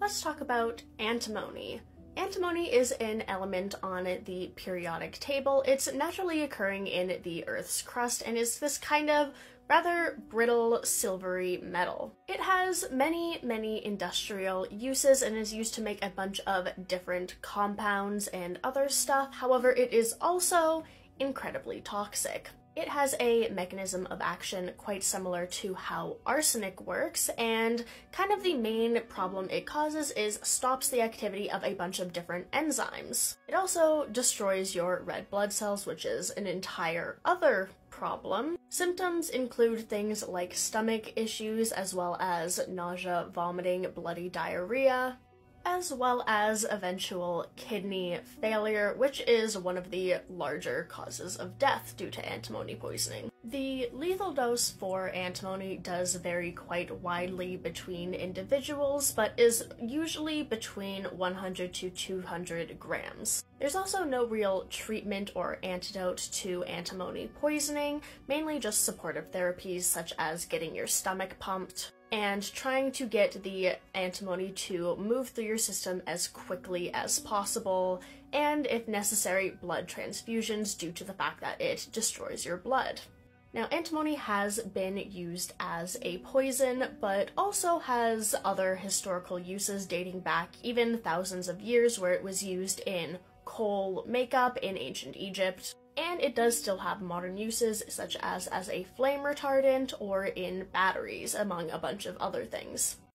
let's talk about antimony. Antimony is an element on the periodic table. It's naturally occurring in the Earth's crust and is this kind of rather brittle silvery metal. It has many, many industrial uses and is used to make a bunch of different compounds and other stuff. However, it is also incredibly toxic. It has a mechanism of action quite similar to how arsenic works, and kind of the main problem it causes is stops the activity of a bunch of different enzymes. It also destroys your red blood cells, which is an entire other problem. Symptoms include things like stomach issues, as well as nausea, vomiting, bloody diarrhea, as well as eventual kidney failure, which is one of the larger causes of death due to antimony poisoning. The lethal dose for antimony does vary quite widely between individuals, but is usually between 100 to 200 grams. There's also no real treatment or antidote to antimony poisoning, mainly just supportive therapies such as getting your stomach pumped, and trying to get the antimony to move through your system as quickly as possible, and if necessary, blood transfusions due to the fact that it destroys your blood. Now, antimony has been used as a poison, but also has other historical uses dating back even thousands of years, where it was used in kohl makeup in ancient Egypt, and it does still have modern uses such as as a flame retardant or in batteries, among a bunch of other things.